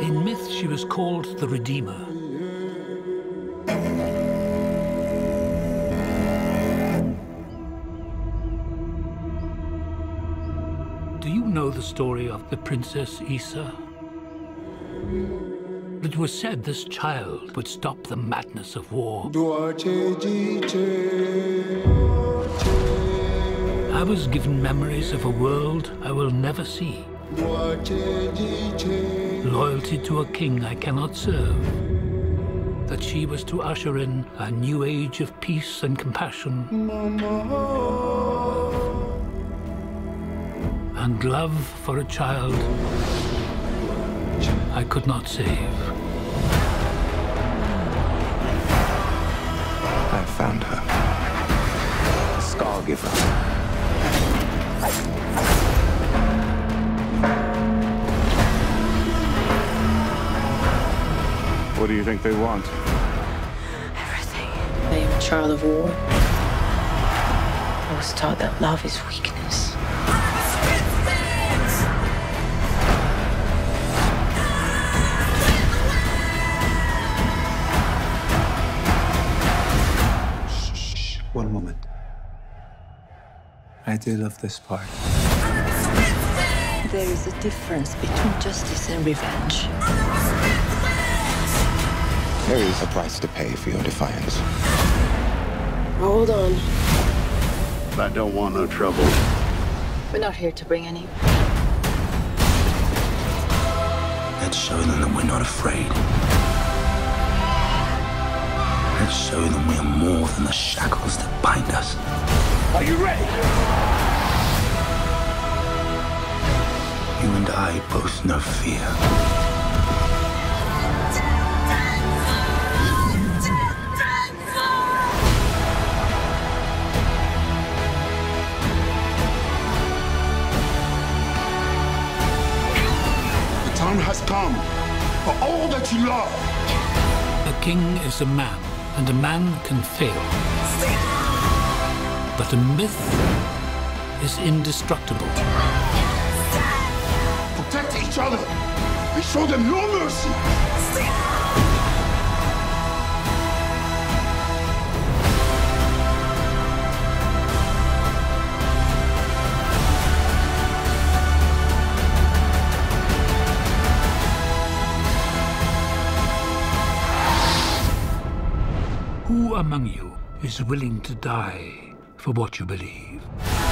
In myth, she was called the Redeemer. Do you know the story of the Princess Issa? It was said this child would stop the madness of war. I was given memories of a world I will never see. Loyalty to a king I cannot serve. That she was to usher in a new age of peace and compassion. And love for a child I could not save. You think they want? Everything. I am a child of war. I was taught that love is weakness. Shh, one moment. I do love this part. There is a difference between justice and revenge. There is a price to pay for your defiance. Hold on. I don't want no trouble. We're not here to bring any. Let's show them that we're not afraid. Let's show them we are more than the shackles that bind us. Are you ready? You and I both know fear. Time has come for all that you love. A king is a man, and a man can fail. But a myth is indestructible. Protect each other We show them no mercy. Is willing to die for what you believe?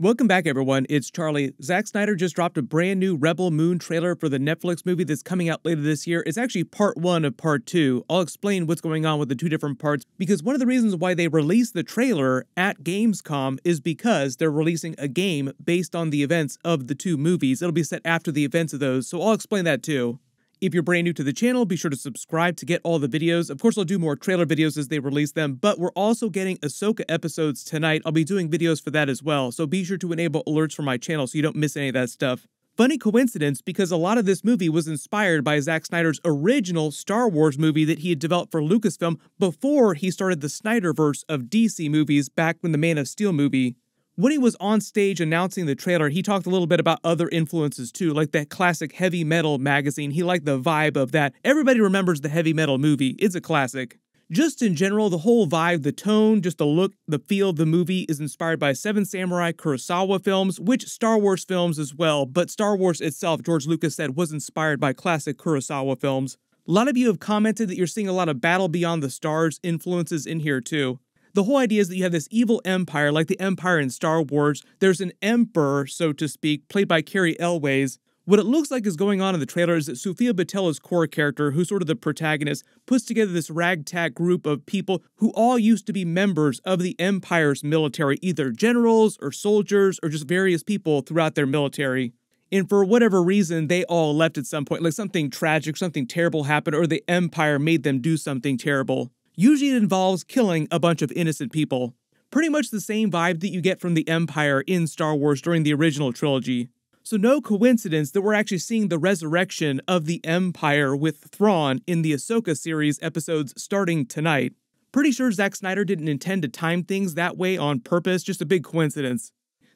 Welcome back, everyone. It's Charlie. Zack Snyder just dropped a brand new Rebel Moon trailer for the Netflix movie that's coming out later this year. It's actually part one of part two. I'll explain what's going on with the two different parts because one of the reasons why they released the trailer at Gamescom is because they're releasing a game based on the events of the two movies. It'll be set after the events of those, so I'll explain that too. If you're brand new to the channel, be sure to subscribe to get all the videos. Of course, I'll do more trailer videos as they release them, but we're also getting Ahsoka episodes tonight. I'll be doing videos for that as well, so be sure to enable alerts for my channel so you don't miss any of that stuff. Funny coincidence because a lot of this movie was inspired by Zack Snyder's original Star Wars movie that he had developed for Lucasfilm before he started the Snyderverse of DC movies back when the Man of Steel movie when he was on stage announcing the trailer, he talked a little bit about other influences too, like that classic heavy metal magazine. He liked the vibe of that. Everybody remembers the heavy metal movie, it's a classic. Just in general, the whole vibe, the tone, just the look, the feel of the movie is inspired by Seven Samurai Kurosawa films, which Star Wars films as well, but Star Wars itself, George Lucas said, was inspired by classic Kurosawa films. A lot of you have commented that you're seeing a lot of Battle Beyond the Stars influences in here too. The whole idea is that you have this evil empire, like the empire in Star Wars. There's an emperor, so to speak, played by Cary Elwes. What it looks like is going on in the trailer is that Sofia Boutella's core character, who's sort of the protagonist, puts together this ragtag group of people who all used to be members of the Empire's military, either generals or soldiers or just various people throughout their military. And for whatever reason, they all left at some point, like something tragic, something terrible happened, or the Empire made them do something terrible. Usually it involves killing a bunch of innocent people. Pretty much the same vibe that you get from the Empire in Star Wars during the original trilogy. So, no coincidence that we're actually seeing the resurrection of the Empire with Thrawn in the Ahsoka series episodes starting tonight. Pretty sure Zack Snyder didn't intend to time things that way on purpose, just a big coincidence.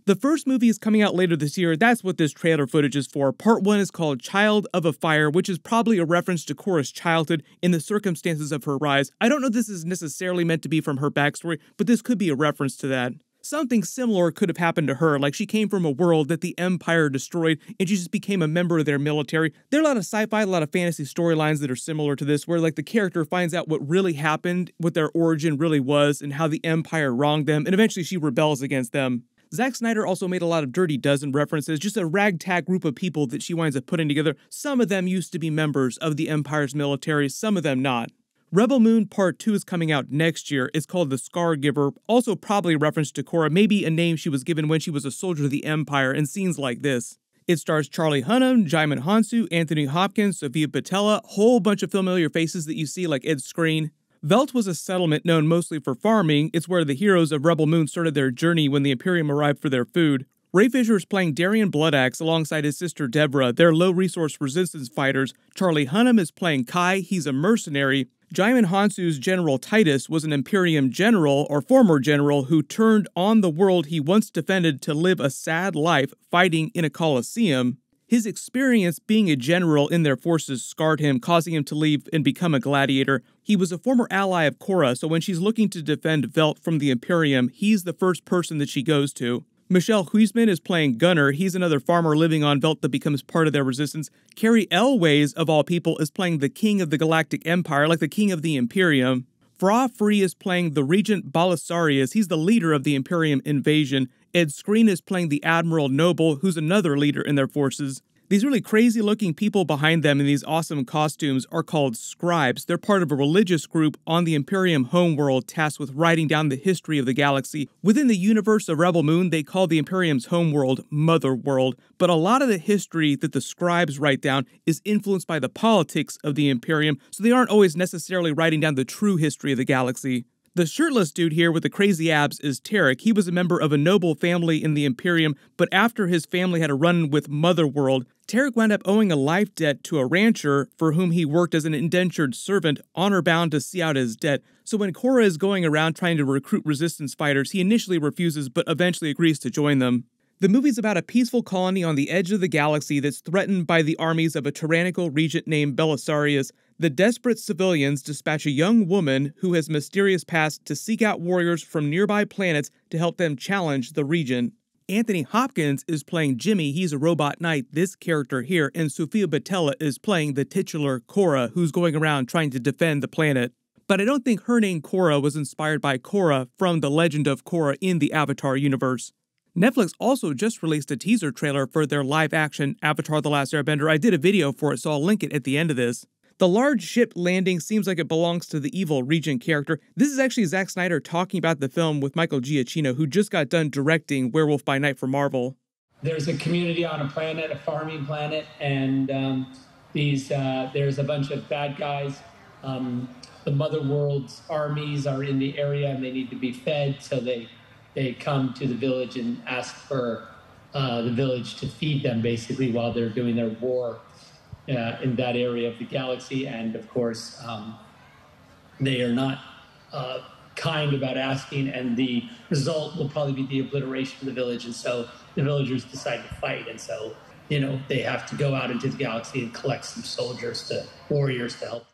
The first movie is coming out later this year. That's what this trailer footage is for. Part 1 is called Child of a Fire, which is probably a reference to Kora's childhood in the circumstances of her rise. I don't know this is necessarily meant to be from her backstory, but this could be a reference to that. Something similar could have happened to her, like she came from a world that the Empire destroyed and she just became a member of their military. There are a lot of sci fi, a lot of fantasy storylines that are similar to this, where like the character finds out what really happened, what their origin really was, and how the Empire wronged them, and eventually she rebels against them. Zack Snyder also made a lot of Dirty Dozen references, just a ragtag group of people that she winds up putting together. Some of them used to be members of the Empire's military, some of them not. Rebel Moon Part 2 is coming out next year. It's called The Scar Giver, also probably a reference to Kora, maybe a name she was given when she was a soldier of the Empire in scenes like this. It stars Charlie Hunnam, Djimon Hounsou, Anthony Hopkins, Sofia Boutella, whole bunch of familiar faces that you see like Ed Skrein. Velt was a settlement known mostly for farming. It's where the heroes of Rebel Moon started their journey when the Imperium arrived for their food. Ray Fisher is playing Darian Bloodaxe alongside his sister Devra. They're low resource resistance fighters. Charlie Hunnam is playing Kai. He's a mercenary. Djimon Hounsou's General Titus was an Imperium general or former general who turned on the world he once defended to live a sad life fighting in a coliseum. His experience being a general in their forces scarred him, causing him to leave and become a gladiator. He was a former ally of Kora, so when she's looking to defend Velt from the Imperium, he's the first person that she goes to. Michiel Huisman is playing Gunnar. He's another farmer living on Velt that becomes part of their resistance. Cary Elwes, of all people, is playing the king of the Galactic Empire, like the king of the Imperium. Fra Fee is playing the Regent Balisarius. He's the leader of the Imperium invasion. Ed Skrein is playing the Admiral Noble, who's another leader in their forces. These really crazy looking people behind them in these awesome costumes are called scribes. They're part of a religious group on the Imperium homeworld tasked with writing down the history of the galaxy. Within the universe of Rebel Moon, they call the Imperium's homeworld Mother World, but a lot of the history that the scribes write down is influenced by the politics of the Imperium, so they aren't always necessarily writing down the true history of the galaxy. The shirtless dude here with the crazy abs is Tarak. He was a member of a noble family in the Imperium, but after his family had a run with Motherworld, Tarak wound up owing a life debt to a rancher for whom he worked as an indentured servant, honor bound to see out his debt. So when Kora is going around trying to recruit resistance fighters, he initially refuses but eventually agrees to join them. The movie's about a peaceful colony on the edge of the galaxy that's threatened by the armies of a tyrannical regent named Balisarius. The desperate civilians dispatch a young woman who has mysterious past to seek out warriors from nearby planets to help them challenge the region. Anthony Hopkins is playing Jimmy, he's a robot knight, this character here, and Sofia Boutella is playing the titular Kora, who's going around trying to defend the planet. But I don't think her name Kora was inspired by Korra from the legend of Korra in the Avatar universe. Netflix also just released a teaser trailer for their live action Avatar The Last Airbender. I did a video for it, so I'll link it at the end of this. The large ship landing seems like it belongs to the evil Regent character. This is actually Zack Snyder talking about the film with Michael Giacchino, who just got done directing Werewolf by Night for Marvel. There's a community on a planet, a farming planet, and um, these uh, there's a bunch of bad guys. Um, the Mother World's armies are in the area, and they need to be fed, so they they come to the village and ask for uh, the village to feed them basically while they're doing their war uh, in that area of the galaxy. And of course, um, they are not uh, kind about asking, and the result will probably be the obliteration of the village. And so the villagers decide to fight. And so, you know, they have to go out into the galaxy and collect some soldiers to warriors to help Them.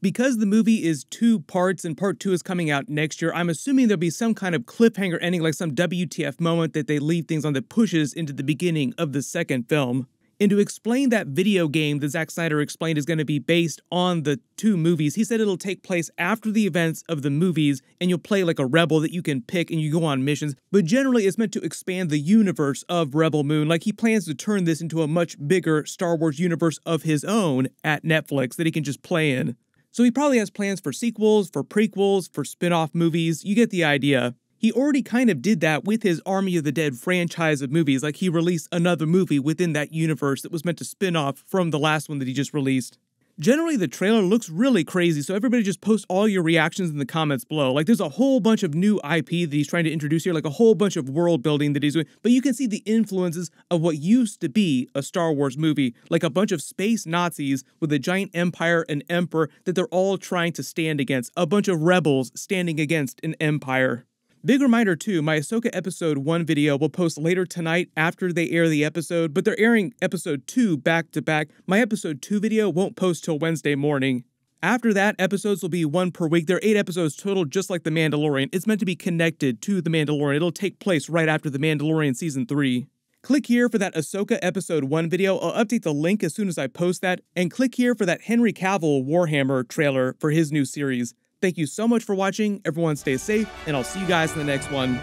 because the movie is two parts and part two is coming out next year, I'm assuming there'll be some kind of cliffhanger ending, like some WTF moment that they leave things on that pushes into the beginning of the second film. And to explain that video game that Zack Snyder explained is going to be based on the two movies, he said it'll take place after the events of the movies and you'll play like a rebel that you can pick and you go on missions. But generally, it's meant to expand the universe of Rebel Moon. Like he plans to turn this into a much bigger Star Wars universe of his own at Netflix that he can just play in. So he probably has plans for sequels, for prequels, for spin off movies. You get the idea. He already kind of did that with his Army of the Dead franchise of movies, like he released another movie within that universe that was meant to spin off from the last one that he just released. Generally, the trailer looks really crazy, so everybody just post all your reactions in the comments below. Like, there's a whole bunch of new IP that he's trying to introduce here, like a whole bunch of world building that he's doing, but you can see the influences of what used to be a Star Wars movie, like a bunch of space Nazis with a giant empire and emperor that they're all trying to stand against, a bunch of rebels standing against an empire. Big reminder too, my Ahsoka episode 1 video will post later tonight after they air the episode, but they're airing episode 2 back to back. My episode 2 video won't post till Wednesday morning. After that, episodes will be one per week. There are eight episodes total, just like The Mandalorian. It's meant to be connected to The Mandalorian. It'll take place right after The Mandalorian Season 3. Click here for that Ahsoka Episode 1 video. I'll update the link as soon as I post that. And click here for that Henry Cavill Warhammer trailer for his new series. Thank you so much for watching. Everyone stay safe, and I'll see you guys in the next one.